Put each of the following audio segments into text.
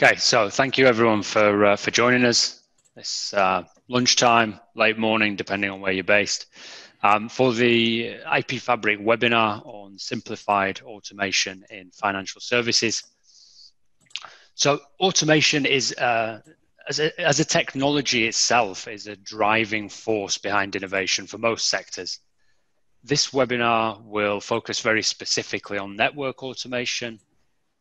Okay, so thank you everyone for uh, for joining us this uh, lunchtime, late morning, depending on where you're based, um, for the IP Fabric webinar on simplified automation in financial services. So automation is uh, as a, as a technology itself is a driving force behind innovation for most sectors. This webinar will focus very specifically on network automation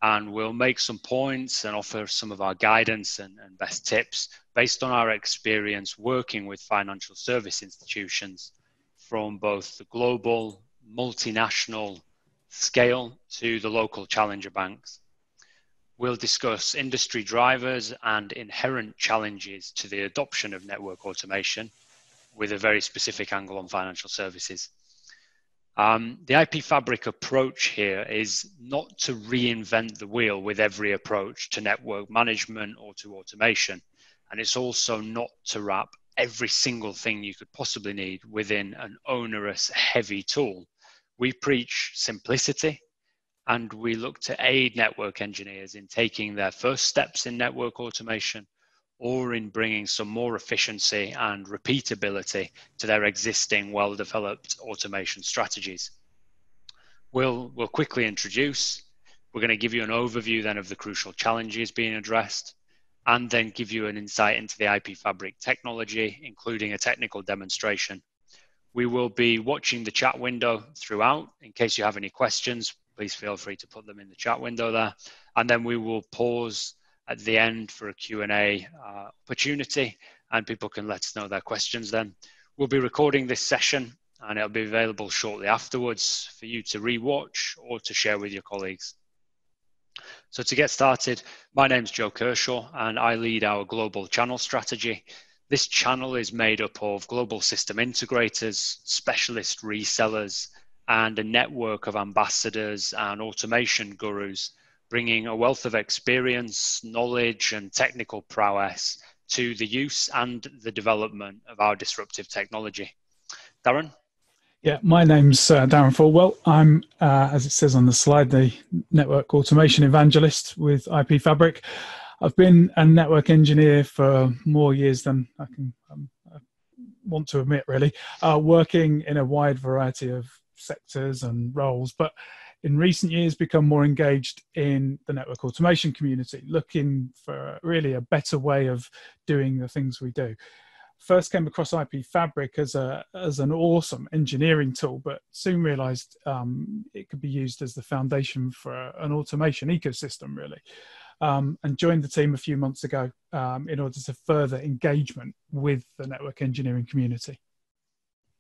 and we'll make some points and offer some of our guidance and, and best tips based on our experience working with financial service institutions from both the global, multinational scale to the local challenger banks. We'll discuss industry drivers and inherent challenges to the adoption of network automation with a very specific angle on financial services. Um, the IP Fabric approach here is not to reinvent the wheel with every approach to network management or to automation. And it's also not to wrap every single thing you could possibly need within an onerous, heavy tool. We preach simplicity and we look to aid network engineers in taking their first steps in network automation or in bringing some more efficiency and repeatability to their existing well-developed automation strategies. We'll, we'll quickly introduce, we're going to give you an overview then of the crucial challenges being addressed, and then give you an insight into the IP Fabric technology, including a technical demonstration. We will be watching the chat window throughout. In case you have any questions, please feel free to put them in the chat window there. And then we will pause at the end for a Q&A uh, opportunity and people can let us know their questions then. We'll be recording this session and it'll be available shortly afterwards for you to rewatch or to share with your colleagues. So to get started, my name is Joe Kershaw and I lead our global channel strategy. This channel is made up of global system integrators, specialist resellers, and a network of ambassadors and automation gurus, bringing a wealth of experience, knowledge, and technical prowess to the use and the development of our disruptive technology. Darren? Yeah, my name's uh, Darren Fulwell. I'm, uh, as it says on the slide, the network automation evangelist with IP Fabric. I've been a network engineer for more years than I can um, want to admit, really, uh, working in a wide variety of sectors and roles, but in recent years become more engaged in the network automation community, looking for really a better way of doing the things we do. First came across IP Fabric as a as an awesome engineering tool, but soon realised um, it could be used as the foundation for an automation ecosystem, really. Um, and joined the team a few months ago um, in order to further engagement with the network engineering community.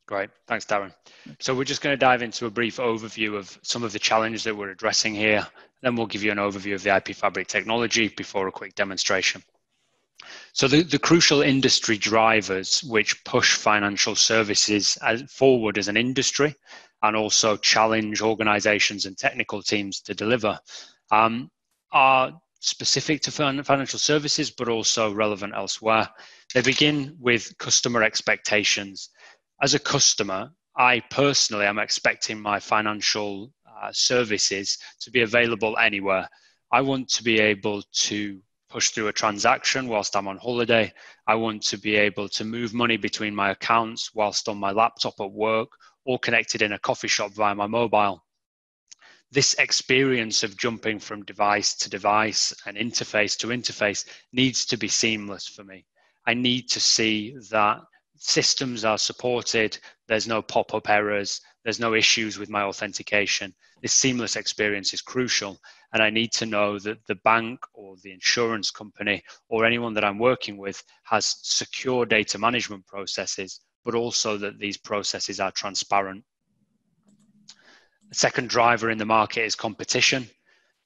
Great. Thanks, Darren. So we're just going to dive into a brief overview of some of the challenges that we're addressing here. Then we'll give you an overview of the IP Fabric technology before a quick demonstration. So the, the crucial industry drivers which push financial services as, forward as an industry and also challenge organizations and technical teams to deliver um, are specific to financial services, but also relevant elsewhere. They begin with customer expectations as a customer, I personally am expecting my financial uh, services to be available anywhere. I want to be able to push through a transaction whilst I'm on holiday. I want to be able to move money between my accounts whilst on my laptop at work or connected in a coffee shop via my mobile. This experience of jumping from device to device and interface to interface needs to be seamless for me. I need to see that systems are supported, there's no pop up errors, there's no issues with my authentication. This seamless experience is crucial. And I need to know that the bank or the insurance company or anyone that I'm working with has secure data management processes, but also that these processes are transparent. The second driver in the market is competition.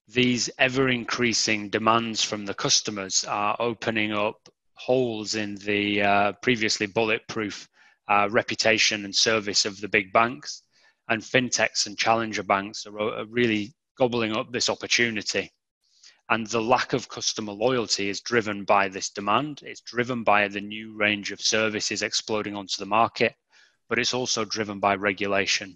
These ever increasing demands from the customers are opening up holes in the uh, previously bulletproof uh, reputation and service of the big banks. And fintechs and challenger banks are, are really gobbling up this opportunity. And the lack of customer loyalty is driven by this demand. It's driven by the new range of services exploding onto the market, but it's also driven by regulation.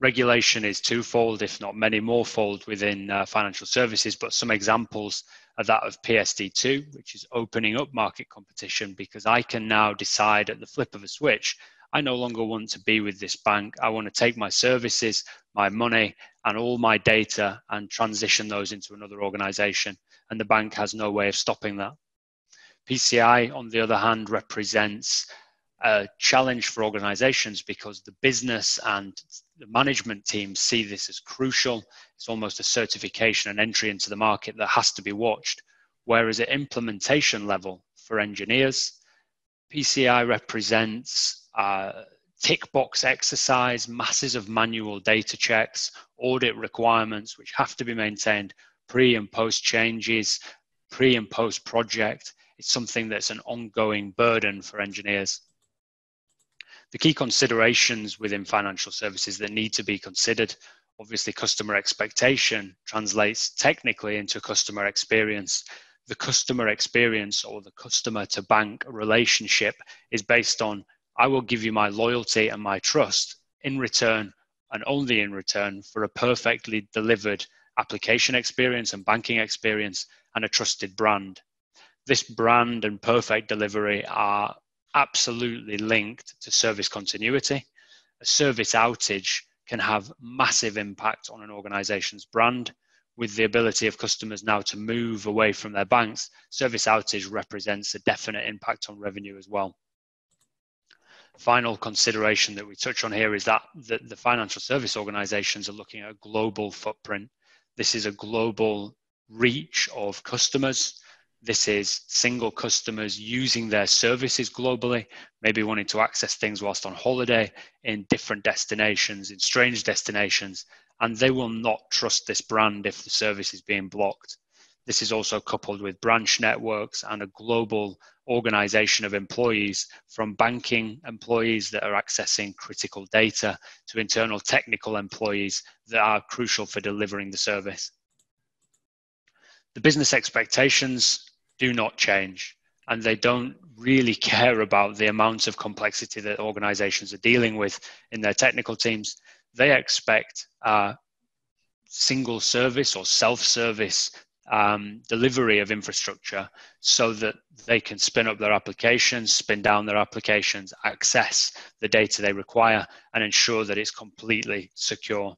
Regulation is twofold, if not many morefold, within uh, financial services. But some examples are that of PSD2, which is opening up market competition because I can now decide at the flip of a switch. I no longer want to be with this bank. I want to take my services, my money, and all my data and transition those into another organization. And the bank has no way of stopping that. PCI, on the other hand, represents a challenge for organizations because the business and the management teams see this as crucial. It's almost a certification and entry into the market that has to be watched. Whereas at implementation level for engineers, PCI represents a tick box exercise, masses of manual data checks, audit requirements which have to be maintained pre and post changes, pre and post project. It's something that's an ongoing burden for engineers the key considerations within financial services that need to be considered obviously customer expectation translates technically into customer experience. The customer experience or the customer to bank relationship is based on i will give you my loyalty and my trust in return and only in return for a perfectly delivered application experience and banking experience and a trusted brand. This brand and perfect delivery are absolutely linked to service continuity. A service outage can have massive impact on an organization's brand. With the ability of customers now to move away from their banks, service outage represents a definite impact on revenue as well. Final consideration that we touch on here is that the, the financial service organizations are looking at a global footprint. This is a global reach of customers this is single customers using their services globally, maybe wanting to access things whilst on holiday in different destinations, in strange destinations, and they will not trust this brand if the service is being blocked. This is also coupled with branch networks and a global organization of employees from banking employees that are accessing critical data to internal technical employees that are crucial for delivering the service. The business expectations do not change and they don't really care about the amount of complexity that organizations are dealing with in their technical teams. They expect single service or self service um, delivery of infrastructure so that they can spin up their applications, spin down their applications, access the data they require, and ensure that it's completely secure.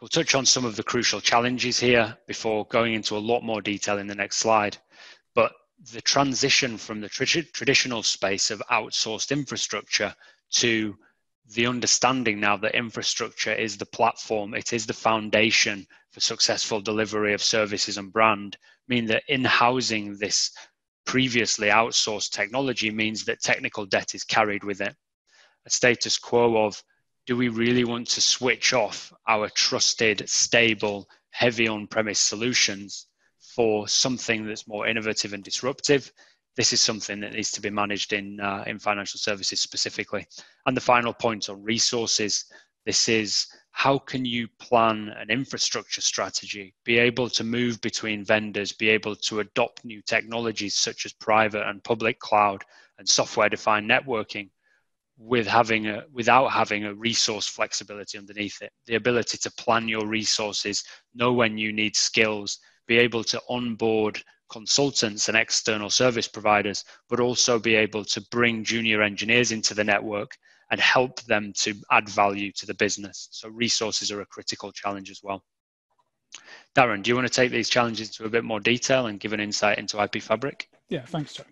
We'll touch on some of the crucial challenges here before going into a lot more detail in the next slide. But the transition from the tra traditional space of outsourced infrastructure to the understanding now that infrastructure is the platform, it is the foundation for successful delivery of services and brand, mean that in housing this previously outsourced technology means that technical debt is carried with it. A status quo of do we really want to switch off our trusted, stable, heavy on premise solutions for something that's more innovative and disruptive? This is something that needs to be managed in, uh, in financial services specifically. And the final point on resources this is how can you plan an infrastructure strategy, be able to move between vendors, be able to adopt new technologies such as private and public cloud and software defined networking with having a without having a resource flexibility underneath it. The ability to plan your resources know when you need skills be able to onboard consultants and external service providers but also be able to bring junior engineers into the network and help them to add value to the business. So resources are a critical challenge as well. Darren do you want to take these challenges to a bit more detail and give an insight into ip fabric? Yeah thanks joe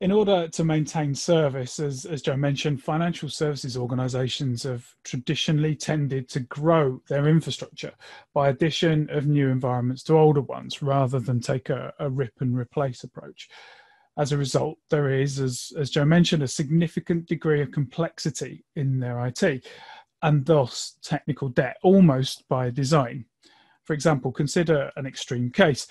in order to maintain service, as, as Joe mentioned, financial services organizations have traditionally tended to grow their infrastructure by addition of new environments to older ones rather than take a, a rip and replace approach. As a result, there is, as, as Joe mentioned, a significant degree of complexity in their IT and thus technical debt almost by design. For example, consider an extreme case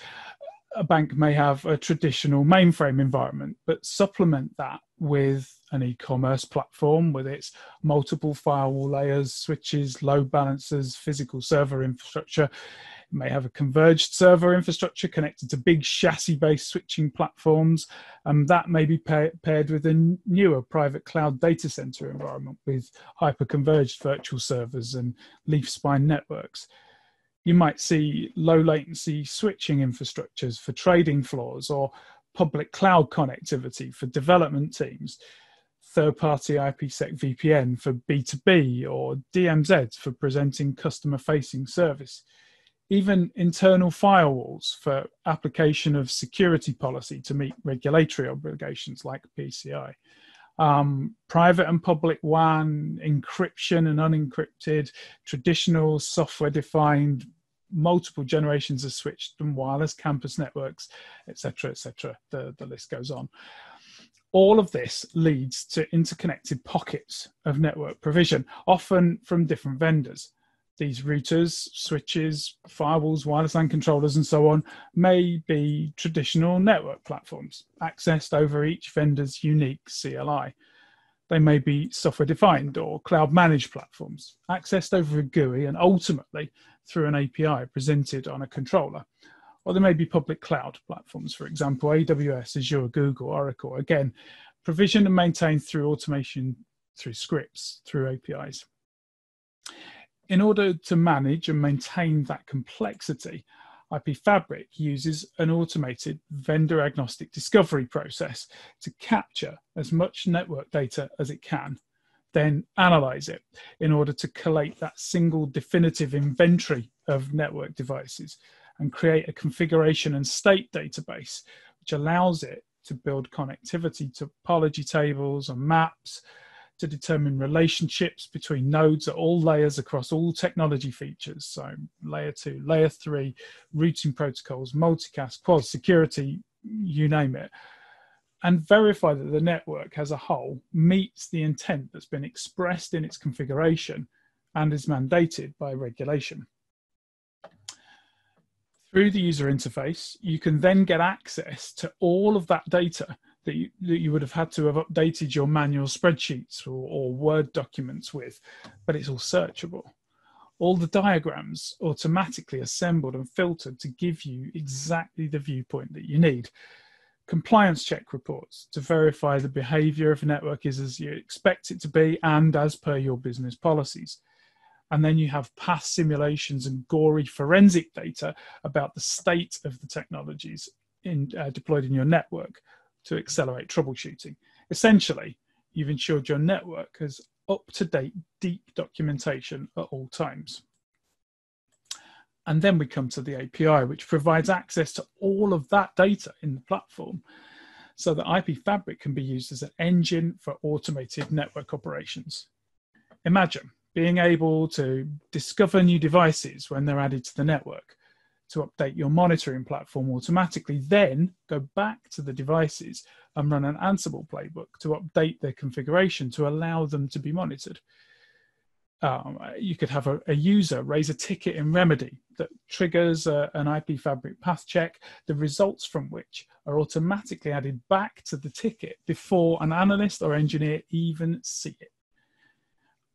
a bank may have a traditional mainframe environment, but supplement that with an e-commerce platform with its multiple firewall layers, switches, load balancers, physical server infrastructure. It may have a converged server infrastructure connected to big chassis based switching platforms. And that may be pa- paired with a newer private cloud data center environment with hyper converged virtual servers and leaf spine networks. You might see low latency switching infrastructures for trading floors or public cloud connectivity for development teams third-party IPsec VPN for B2B or DMZ for presenting customer-facing service. Even internal firewalls for application of security policy to meet regulatory obligations like PCI. Um, private and public WAN, encryption and unencrypted, traditional software-defined multiple generations of switched and wireless campus networks, etc., etc. The, the list goes on all of this leads to interconnected pockets of network provision, often from different vendors. These routers, switches, firewalls, wireless LAN controllers, and so on may be traditional network platforms accessed over each vendor's unique CLI. They may be software defined or cloud managed platforms accessed over a GUI and ultimately through an API presented on a controller or there may be public cloud platforms, for example, AWS, Azure, Google, Oracle. Again, provisioned and maintained through automation, through scripts, through APIs. In order to manage and maintain that complexity, IP Fabric uses an automated vendor agnostic discovery process to capture as much network data as it can, then analyze it in order to collate that single definitive inventory of network devices and create a configuration and state database, which allows it to build connectivity topology tables and maps to determine relationships between nodes at all layers across all technology features. So layer two, layer three, routing protocols, multicast, quad, security, you name it. And verify that the network as a whole meets the intent that's been expressed in its configuration and is mandated by regulation. Through the user interface, you can then get access to all of that data that you, that you would have had to have updated your manual spreadsheets or, or Word documents with, but it's all searchable. All the diagrams automatically assembled and filtered to give you exactly the viewpoint that you need. Compliance check reports to verify the behavior of a network is as you expect it to be and as per your business policies and then you have path simulations and gory forensic data about the state of the technologies in, uh, deployed in your network to accelerate troubleshooting. Essentially, you've ensured your network has up-to-date deep documentation at all times. And then we come to the API, which provides access to all of that data in the platform so that IP Fabric can be used as an engine for automated network operations. Imagine being able to discover new devices when they're added to the network, to update your monitoring platform automatically, then go back to the devices and run an Ansible playbook to update their configuration to allow them to be monitored. Um, you could have a, a, user raise a ticket in Remedy that triggers a, an IP Fabric path check, the results from which are automatically added back to the ticket before an analyst or engineer even see it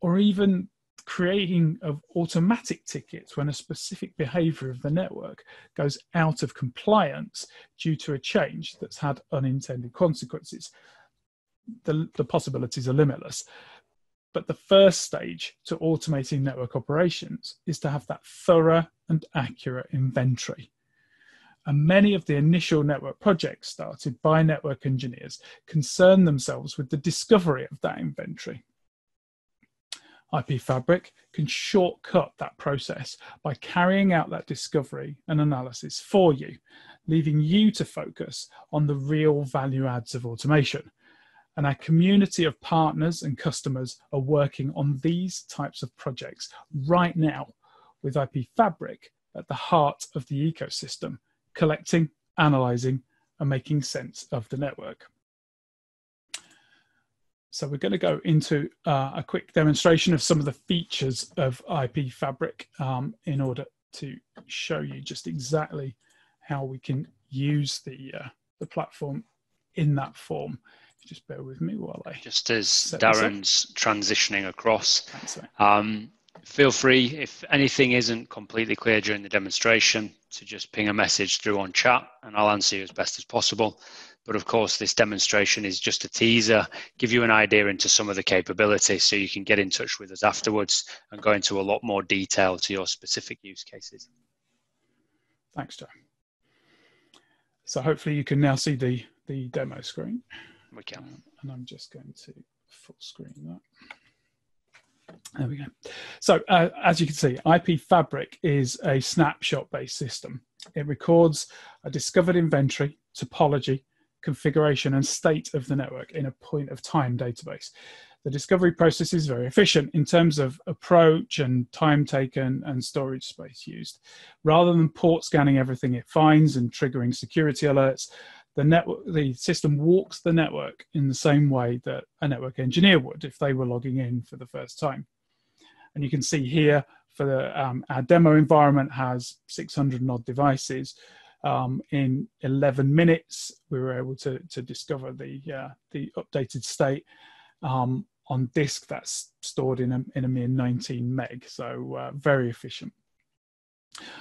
or even creating of automatic tickets when a specific behavior of the network goes out of compliance due to a change that's had unintended consequences. The, the possibilities are limitless. But the first stage to automating network operations is to have that thorough and accurate inventory. And many of the initial network projects started by network engineers concern themselves with the discovery of that inventory. IP Fabric can shortcut that process by carrying out that discovery and analysis for you, leaving you to focus on the real value adds of automation. And our community of partners and customers are working on these types of projects right now with IP Fabric at the heart of the ecosystem, collecting, analyzing, and making sense of the network. So we're going to go into uh, a quick demonstration of some of the features of IP Fabric um, in order to show you just exactly how we can use the uh, the platform in that form. Just bear with me while I just as Darren's transitioning across. Um, feel free, if anything isn't completely clear during the demonstration, to just ping a message through on chat and I'll answer you as best as possible. But of course, this demonstration is just a teaser, give you an idea into some of the capabilities so you can get in touch with us afterwards and go into a lot more detail to your specific use cases. Thanks, Joe. So hopefully you can now see the, the demo screen. We can. Um, and I'm just going to full screen that. There we go. So uh, as you can see, IP Fabric is a snapshot-based system. It records a discovered inventory, topology, configuration, and state of the network in a point of time database. The discovery process is very efficient in terms of approach and time taken and storage space used. Rather than port scanning everything it finds and triggering security alerts, the network the system walks the network in the same way that a network engineer would if they were logging in for the first time and you can see here for the um, our demo environment has 600 odd devices um, in 11 minutes we were able to to discover the uh, the updated state um, on disk that's stored in a, in a mere 19 meg. So uh, very efficient.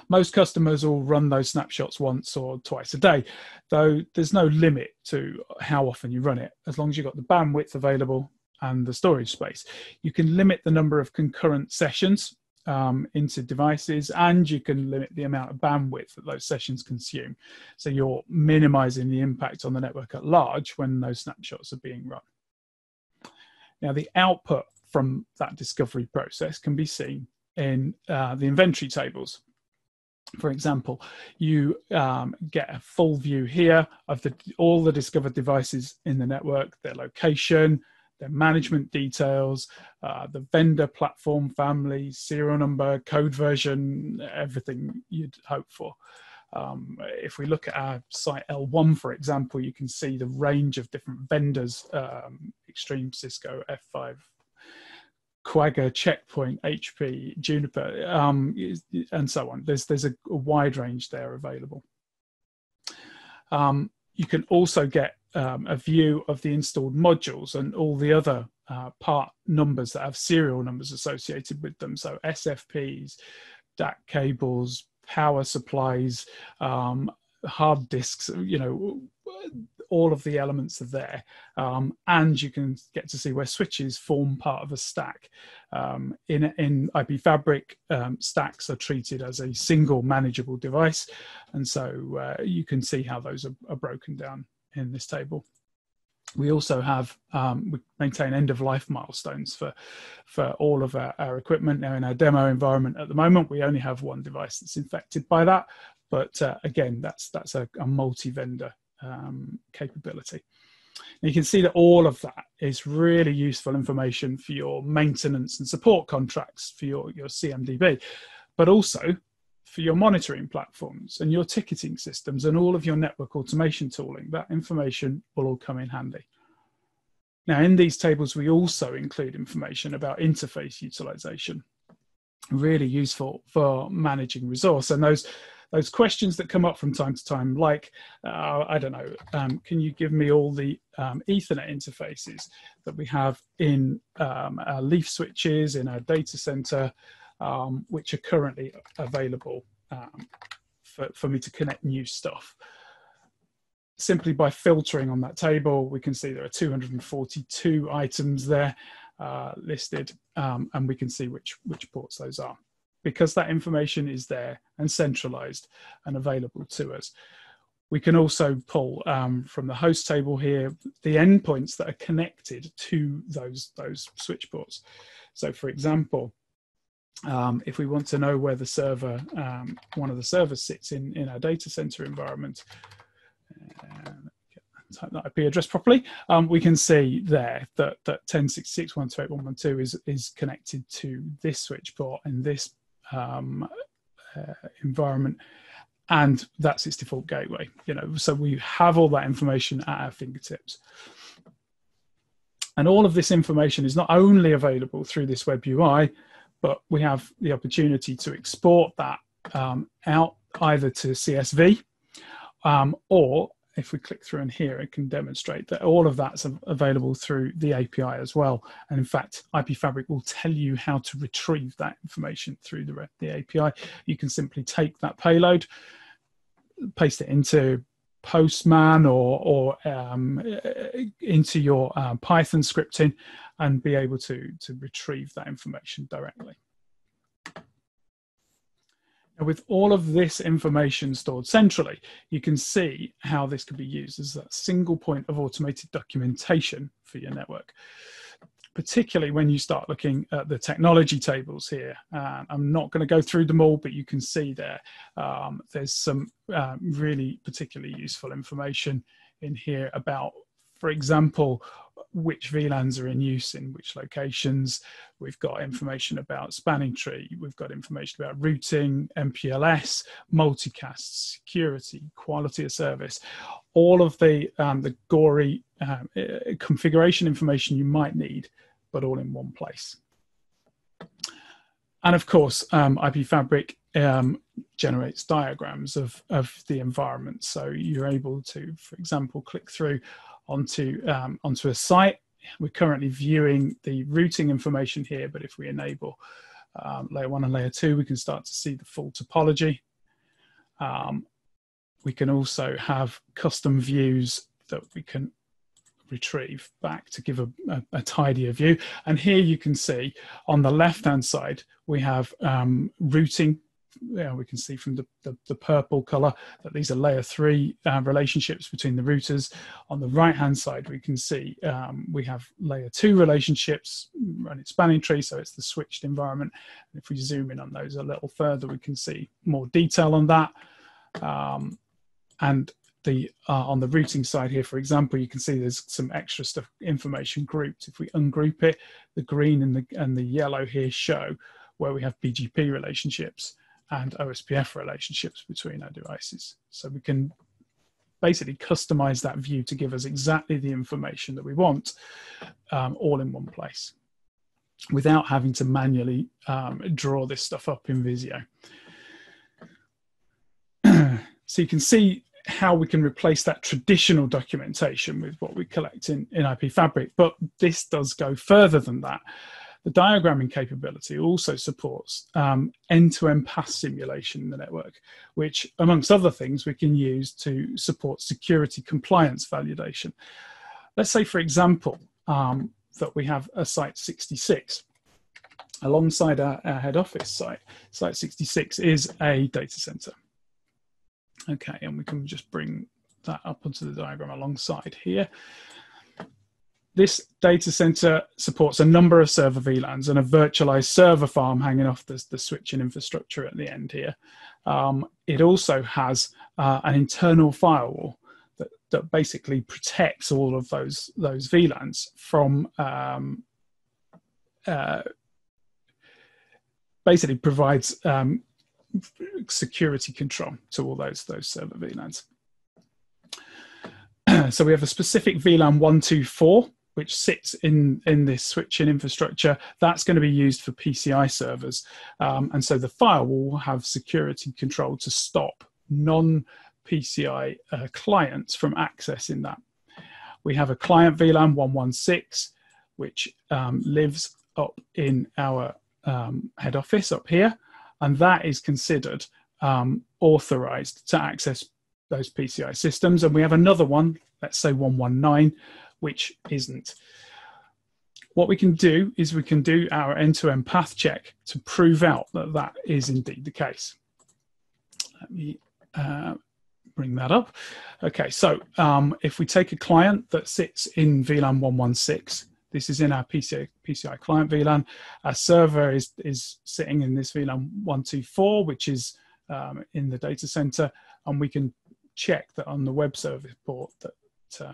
Most customers will run those snapshots once or twice a day, though there's no limit to how often you run it, as long as you've got the bandwidth available and the storage space. You can limit the number of concurrent sessions um, into devices and you can limit the amount of bandwidth that those sessions consume. So you're minimizing the impact on the network at large when those snapshots are being run. Now, the output from that discovery process can be seen in uh, the inventory tables for example, you um, get a full view here of the, all the discovered devices in the network, their location, their management details, uh, the vendor platform family, serial number, code version, everything you'd hope for. Um, if we look at our site L1, for example, you can see the range of different vendors, um, Extreme, Cisco, F5, Quagga, Checkpoint, HP, Juniper, um, and so on. There's there's a, a wide range there available. Um, you can also get um, a view of the installed modules and all the other uh, part numbers that have serial numbers associated with them. So SFPs, DAC cables, power supplies, um, hard disks, you know, all of the elements are there. Um, and you can get to see where switches form part of a stack. Um, in, in IP Fabric, um, stacks are treated as a single manageable device. And so uh, you can see how those are, are, broken down in this table. We also have, um, we maintain end of life milestones for, for all of our, our equipment. Now in our demo environment at the moment, we only have one device that's infected by that. But uh, again, that's, that's a, a multi-vendor um, capability. you can see that all of that is really useful information for your maintenance and support contracts for your, your CMDB, but also for your monitoring platforms and your ticketing systems and all of your network automation tooling. That information will all come in handy. Now, in these tables, we also include information about interface utilization, really useful for managing resource. And those those questions that come up from time to time, like, uh, I don't know, um, can you give me all the um, Ethernet interfaces that we have in um, our leaf switches, in our data center, um, which are currently available um, for, for me to connect new stuff? Simply by filtering on that table, we can see there are 242 items there uh, listed, um, and we can see which, which ports those are because that information is there and centralized and available to us. We can also pull um, from the host table here the endpoints that are connected to those, those switch ports. So for example, um, if we want to know where the server, um, one of the servers sits in, in our data center environment, uh, type that IP address properly, um, we can see there that, that 10.66.128.112 is, is connected to this switch port and this um, uh, environment and that's its default gateway you know so we have all that information at our fingertips. And all of this information is not only available through this web ui but we have the opportunity to export that um, out either to csv um, or if we click through in here, it can demonstrate that all of that's available through the API as well. And in fact, IP Fabric will tell you how to retrieve that information through the, the API. You can simply take that payload, paste it into Postman or, or um, into your uh, Python scripting and be able to, to retrieve that information directly. Now, with all of this information stored centrally, you can see how this could be used as a single point of automated documentation for your network, particularly when you start looking at the technology tables here. Uh, I'm not going to go through them all, but you can see there, um, there's some um, really particularly useful information in here about, for example, which VLANs are in use in which locations. We've got information about spanning tree. We've got information about routing, MPLS, multicast, security, quality of service, all of the, um, the gory um, configuration information you might need, but all in one place. And of course, um, IP Fabric um, generates diagrams of, of the environment. So you're able to, for example, click through onto, um, onto a site. We're currently viewing the routing information here, but if we enable um, layer one and layer two, we can start to see the full topology. Um, we can also have custom views that we can retrieve back to give a, a, a, tidier view. And here you can see on the left-hand side, we have um, routing yeah, we can see from the, the, the, purple color that these are layer three uh, relationships between the routers. On the right hand side, we can see um, we have layer two relationships running spanning tree, so it's the switched environment. And if we zoom in on those a little further, we can see more detail on that. Um, and the uh, on the routing side here, for example, you can see there's some extra stuff information grouped. If we ungroup it, the green and the and the yellow here show where we have BGP relationships and OSPF relationships between our devices. So we can basically customize that view to give us exactly the information that we want um, all in one place without having to manually um, draw this stuff up in Visio. so you can see how we can replace that traditional documentation with what we collect in, in IP Fabric, but this does go further than that. The diagramming capability also supports um, end-to-end path simulation in the network, which, amongst other things, we can use to support security compliance validation. Let's say, for example, um, that we have a site 66 alongside our, our, head office site. Site 66 is a data center. Okay, and we can just bring that up onto the diagram alongside here. This data center supports a number of server VLANs and a virtualized server farm hanging off the, the switching infrastructure at the end here. Um, it also has uh, an internal firewall that, that basically protects all of those, those VLANs from um, uh, basically provides um, security control to all those, those server VLANs. so we have a specific VLAN 124 which sits in in this switching infrastructure. That's going to be used for PCI servers. Um, and so the firewall will have security control to stop non PCI uh, clients from accessing that. We have a client VLAN 116 which um, lives up in our um, head office up here and that is considered um, authorized to access those PCI systems and we have another one let's say 119 which isn't. What we can do is we can do our end-to-end path check to prove out that that is indeed the case. Let me uh, bring that up. Okay, so um, if we take a client that sits in VLAN 116, this is in our PCI, PCI client VLAN. Our server is, is sitting in this VLAN 124, which is um, in the data center, and we can check that on the web service port that uh,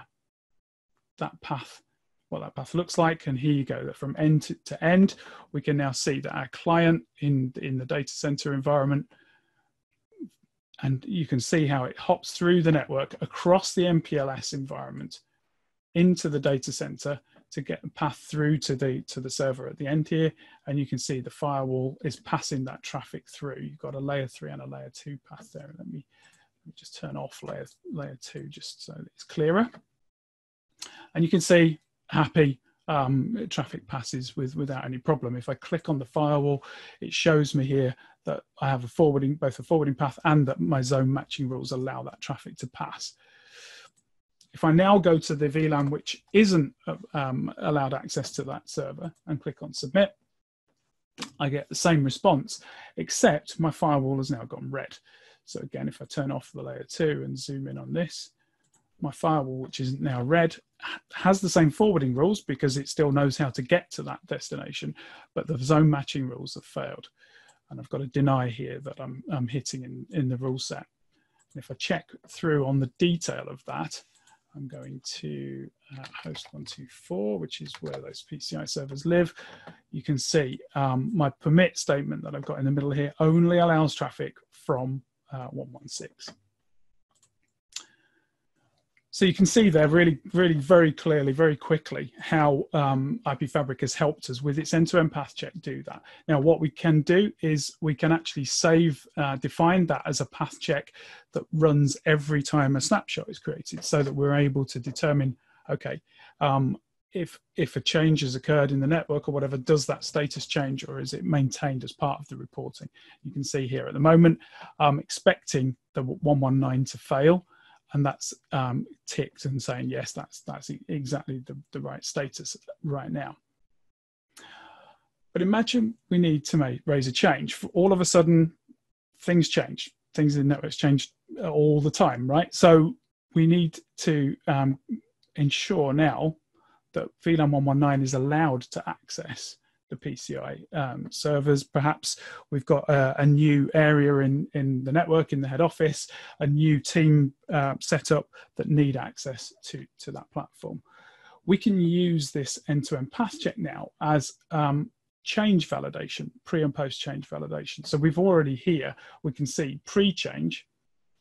that path, what that path looks like. And here you go, that from end to, to end, we can now see that our client in, in the data center environment, and you can see how it hops through the network across the MPLS environment into the data center to get a path through to the to the server at the end here and you can see the firewall is passing that traffic through you've got a layer three and a layer two path there let me just turn off layer, layer two just so it's clearer. And you can see happy um, traffic passes with, without any problem. If I click on the firewall, it shows me here that I have a forwarding, both a forwarding path and that my zone matching rules allow that traffic to pass. If I now go to the VLAN which isn't um, allowed access to that server and click on submit, I get the same response, except my firewall has now gone red. So again, if I turn off the layer two and zoom in on this, my firewall, which is now red, has the same forwarding rules because it still knows how to get to that destination, but the zone matching rules have failed. And I've got to deny here that I'm, I'm hitting in, in the rule set. And if I check through on the detail of that, I'm going to uh, host 124, which is where those PCI servers live. You can see um, my permit statement that I've got in the middle here only allows traffic from uh, 116. So you can see there really, really very clearly, very quickly how um, IP Fabric has helped us with its end-to-end path check do that. Now, what we can do is we can actually save, uh, define that as a path check that runs every time a snapshot is created so that we're able to determine, okay, um, if, if a change has occurred in the network or whatever, does that status change or is it maintained as part of the reporting? You can see here at the moment, I'm expecting the 119 to fail and that's um, ticked and saying yes that's that's exactly the, the right status right now. But imagine we need to make raise a change. All of a sudden things change. Things in networks change all the time right? So we need to um, ensure now that VLAN 119 is allowed to access the PCI um, servers. Perhaps we've got a, a, new area in, in the network, in the head office, a new team uh, set up that need access to, to that platform. We can use this end-to-end path check now as um, change validation, pre and post change validation. So we've already here, we can see pre-change,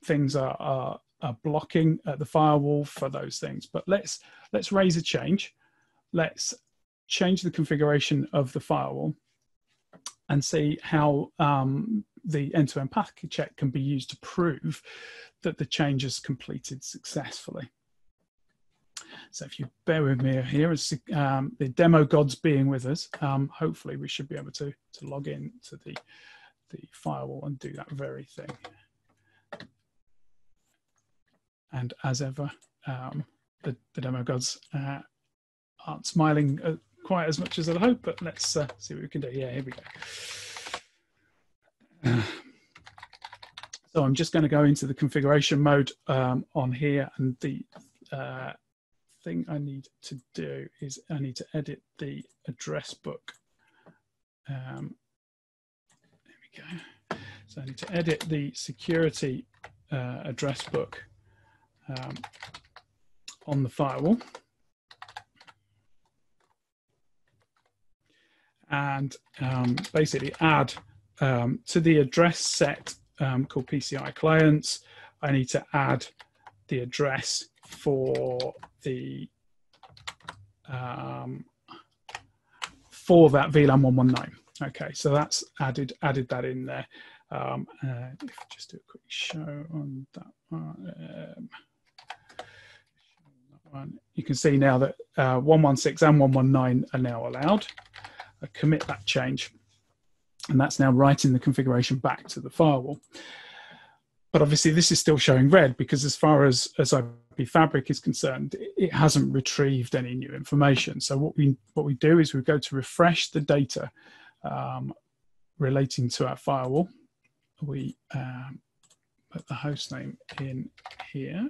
things are, are, are blocking the firewall for those things. But let's, let's raise a change. Let's change the configuration of the firewall and see how um, the end-to-end path check can be used to prove that the change is completed successfully. So if you bear with me here, as um, the demo gods being with us, um, hopefully we should be able to, to log in to the, the firewall and do that very thing. And as ever, um, the, the demo gods uh, aren't smiling quite as much as I'd hope, but let's uh, see what we can do. Yeah, here we go. so I'm just going to go into the configuration mode um, on here, and the uh, thing I need to do is I need to edit the address book. Um, there we go. So I need to edit the security uh, address book um, on the firewall. And um, basically add um, to the address set um, called PCI clients, I need to add the address for the um, for that VLAN 119. Okay, so that's added added that in there. Um, uh, just do a quick show on that one. Um, you can see now that uh, 116 and 119 are now allowed commit that change. And that's now writing the configuration back to the firewall. But obviously this is still showing red because as far as, as IP Fabric is concerned, it hasn't retrieved any new information. So what we, what we do is we go to refresh the data um, relating to our firewall. We um, put the host name in here.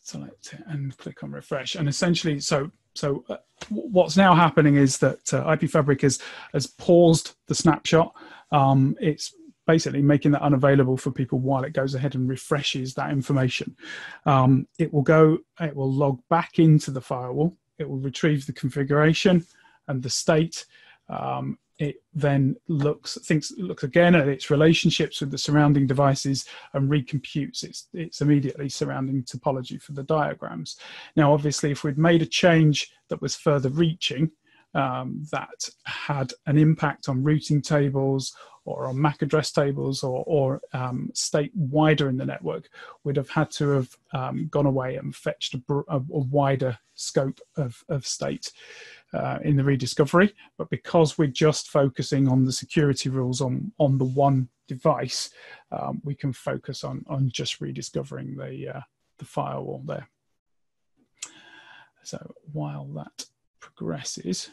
Select it and click on refresh. And essentially, so so uh, what's now happening is that uh, IP Fabric has has paused the snapshot. Um, it's basically making that unavailable for people while it goes ahead and refreshes that information. Um, it will go, it will log back into the firewall. It will retrieve the configuration and the state. Um, it then looks thinks looks again at its relationships with the surrounding devices and recomputes its its immediately surrounding topology for the diagrams. Now, obviously, if we'd made a change that was further reaching, um, that had an impact on routing tables or on MAC address tables or, or um, state wider in the network we'd have had to have um, gone away and fetched a, a, a wider scope of, of state uh, in the rediscovery. But because we're just focusing on the security rules on, on the one device, um, we can focus on, on just rediscovering the, uh, the firewall there. So while that progresses,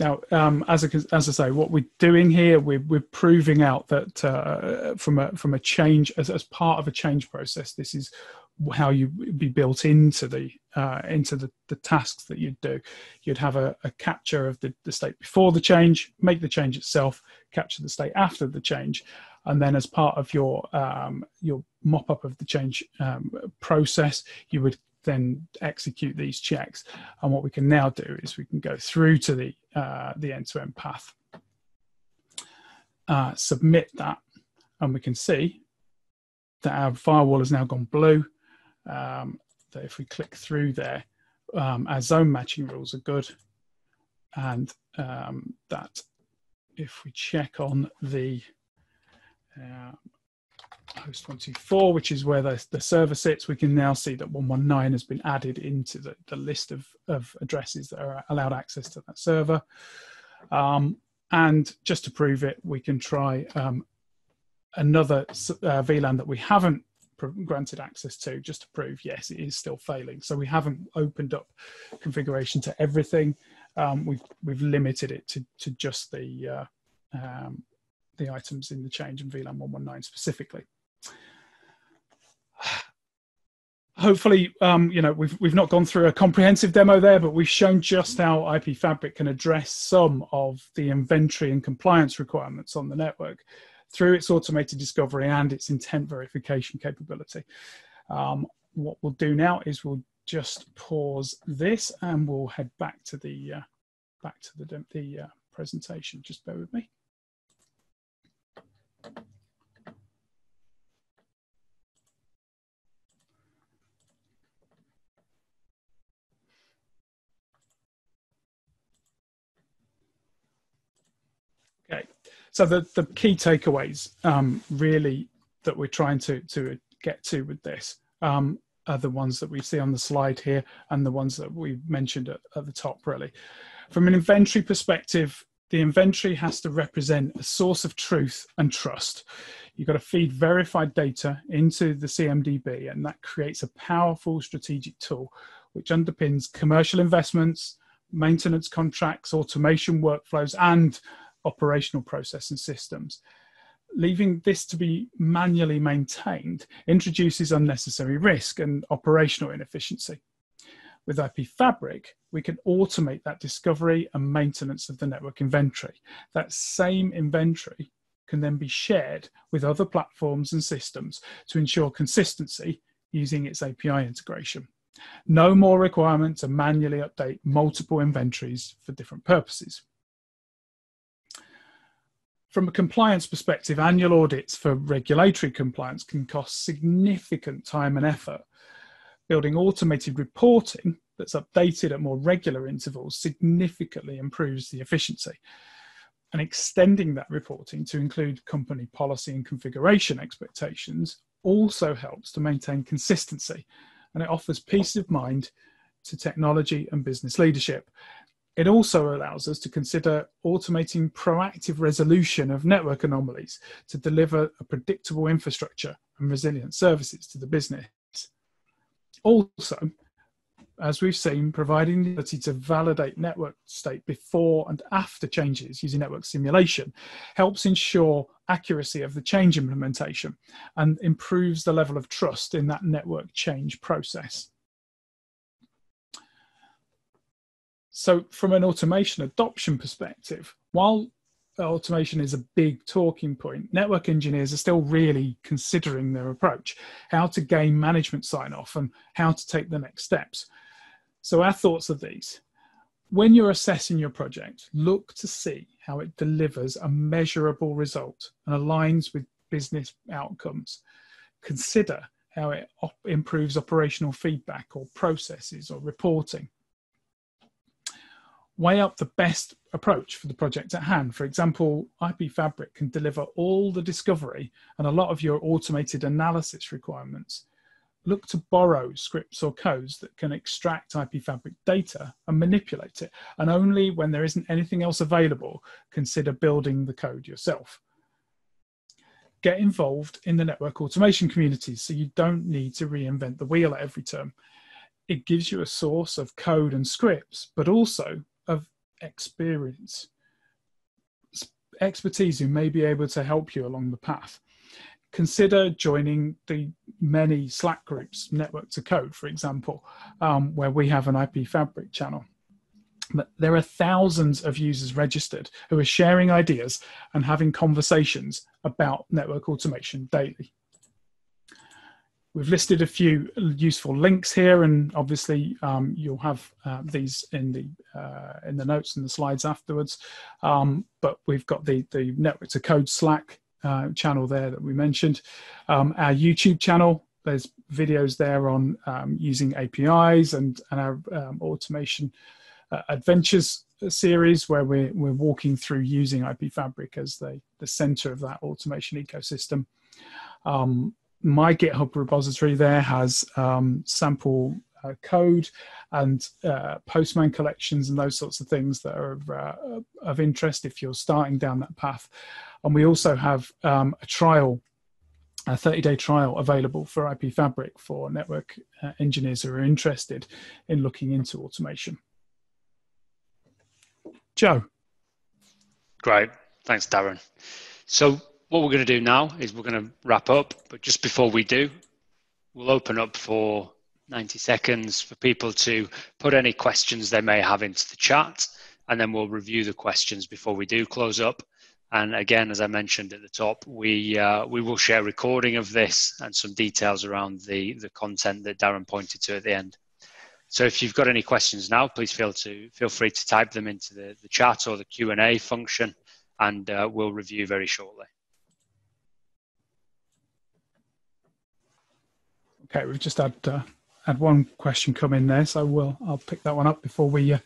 Now, um, as, I, as I say, what we're doing here, we're, we're proving out that uh, from a from a change as, as part of a change process, this is how you be built into the uh, into the, the tasks that you'd do. You'd have a, a capture of the, the state before the change, make the change itself, capture the state after the change, and then as part of your um, your mop up of the change um, process, you would then execute these checks. And what we can now do is we can go through to the uh, the end-to-end path, uh, submit that, and we can see that our firewall has now gone blue. Um, that if we click through there, um, our zone matching rules are good, and um, that if we check on the uh, host 124, which is where the, the server sits, we can now see that 119 has been added into the, the list of, of addresses that are allowed access to that server. Um, and just to prove it, we can try um, another uh, VLAN that we haven't granted access to just to prove yes it is still failing. So we haven't opened up configuration to everything. Um, we've we've limited it to to just the uh, um, the items in the change in VLAN 119 specifically. Hopefully, um, you know, we've we've not gone through a comprehensive demo there, but we've shown just how IP Fabric can address some of the inventory and compliance requirements on the network through its automated discovery and its intent verification capability. Um, what we'll do now is we'll just pause this and we'll head back to the uh, back to the the uh, presentation. Just bear with me. So the, the key takeaways um, really that we're trying to, to get to with this um, are the ones that we see on the slide here and the ones that we mentioned at, at the top really. From an inventory perspective, the inventory has to represent a source of truth and trust. You've got to feed verified data into the CMDB, and that creates a powerful strategic tool which underpins commercial investments, maintenance contracts, automation workflows, and operational process and systems. Leaving this to be manually maintained introduces unnecessary risk and operational inefficiency. With IP Fabric, we can automate that discovery and maintenance of the network inventory. That same inventory can then be shared with other platforms and systems to ensure consistency using its API integration. No more requirement to manually update multiple inventories for different purposes. From a compliance perspective, annual audits for regulatory compliance can cost significant time and effort. Building automated reporting that's updated at more regular intervals significantly improves the efficiency. And extending that reporting to include company policy and configuration expectations also helps to maintain consistency and it offers peace of mind to technology and business leadership. It also allows us to consider automating proactive resolution of network anomalies to deliver a predictable infrastructure and resilient services to the business. Also, as we've seen, providing the ability to validate network state before and after changes using network simulation helps ensure accuracy of the change implementation and improves the level of trust in that network change process. So, from an automation adoption perspective, while automation is a big talking point, network engineers are still really considering their approach, how to gain management sign off, and how to take the next steps. So, our thoughts are these. When you're assessing your project, look to see how it delivers a measurable result and aligns with business outcomes. Consider how it op- improves operational feedback or processes or reporting. Weigh up the best approach for the project at hand. For example, IP Fabric can deliver all the discovery and a lot of your automated analysis requirements. Look to borrow scripts or codes that can extract IP Fabric data and manipulate it. And only when there isn't anything else available, consider building the code yourself get involved in the network automation communities so you don't need to reinvent the wheel at every turn. It gives you a source of code and scripts, but also of experience, expertise who may be able to help you along the path. Consider joining the many Slack groups, Network to Code, for example, um, where we have an IP Fabric channel But there are thousands of users registered who are sharing ideas and having conversations about network automation daily. We've listed a few useful links here, and obviously um, you'll have uh, these in the uh, in the notes and the slides afterwards. Um, but we've got the the network to code Slack uh, channel there that we mentioned. Um, our YouTube channel, there's videos there on um, using APIs and and our um, automation uh, adventures series where we're, we're walking through using IP Fabric as the, the center of that automation ecosystem. Um, my GitHub repository there has um, sample uh, code and uh, Postman collections and those sorts of things that are uh, of interest if you're starting down that path. And we also have um, a trial, a 30 day trial available for IP Fabric for network uh, engineers who are interested in looking into automation. Joe. Great. Thanks, Daren. So, what we're going to do now is we're going to wrap up. But just before we do, we'll open up for 90 seconds for people to put any questions they may have into the chat. And then we'll review the questions before we do close up. And again, as I mentioned at the top, we uh, we will share recording of this and some details around the the content that Daren pointed to at the end. So if you've got any questions now, please feel to feel free to type them into the, the chat or the Q and A function, and uh, we'll review very shortly. Okay, we've just had uh, had one question come in there, so we'll I'll pick that one up before we uh,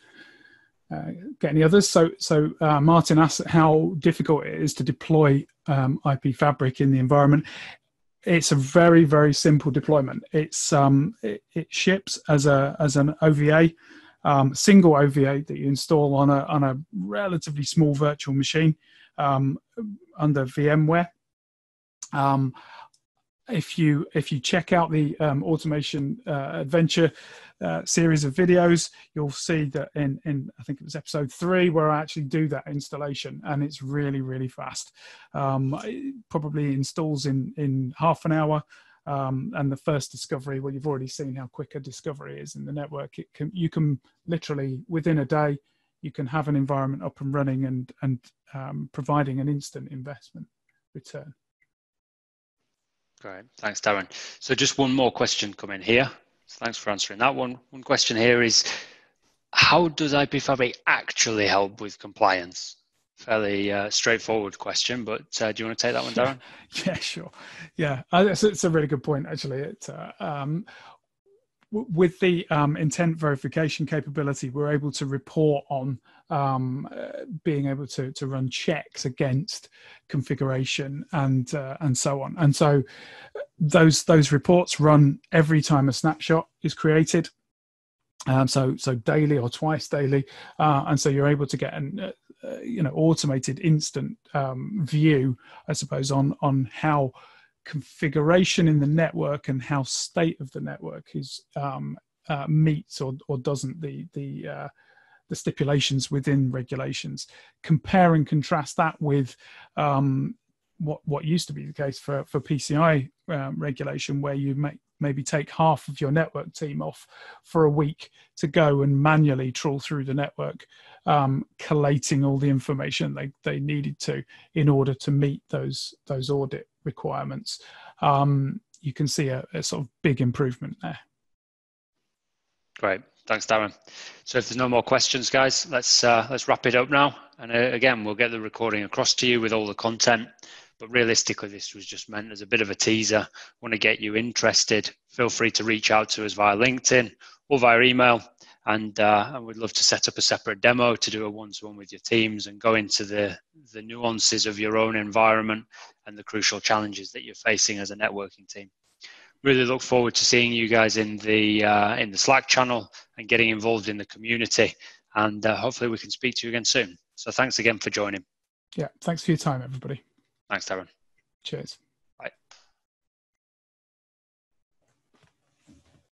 uh, get any others. So so uh, Martin asked how difficult it is to deploy um, IP Fabric in the environment it's a very very simple deployment. It's um, it, it ships as a as an OVA, um, single OVA that you install on a on a relatively small virtual machine um, under VMware. Um, if you if you check out the um, automation uh, adventure uh, series of videos, you'll see that in, in I think it was episode three where I actually do that installation, and it's really really fast. Um, probably installs in in half an hour. Um, and the first discovery, well, you've already seen how quick a discovery is in the network. It can you can literally within a day you can have an environment up and running and and um, providing an instant investment return. Great, thanks, Daren. So just one more question coming here. So thanks for answering that one. One question here is, how does IP Fabric actually help with compliance? Fairly uh, straightforward question, but uh, do you want to take that one, Daren? yeah, sure. Yeah, uh, it's, it's, a really good point, actually. It, uh, with the um, intent verification capability, we're able to report on um, uh, being able to, to run checks against configuration and uh, and so on. And so those those reports run every time a snapshot is created. Um, so so daily or twice daily, uh, and so you're able to get an uh, uh, you know automated instant um, view, I suppose, on on how configuration in the network and how state of the network is um, uh, meets or, or doesn't the the uh, the stipulations within regulations. Compare and contrast that with um, what what used to be the case for for PCI um, regulation, where you may maybe take half of your network team off for a week to go and manually trawl through the network, um, collating all the information they, they needed to in order to meet those those audit requirements. Um, you can see a, a sort of big improvement there. Great, thanks, Daren. So if there's no more questions, guys, let's uh, let's wrap it up now. And uh, again, we'll get the recording across to you with all the content. But realistically, this was just meant as a bit of a teaser. Want to get you interested? Feel free to reach out to us via LinkedIn or via email. And, uh, and we'd love to set up a separate demo to do a one-to-one with your teams and go into the, the nuances of your own environment and the crucial challenges that you're facing as a networking team really look forward to seeing you guys in the uh, in the Slack channel and getting involved in the community. And uh, hopefully, we can speak to you again soon. So, thanks again for joining. Yeah, thanks for your time, everybody. Thanks, Daren. Cheers.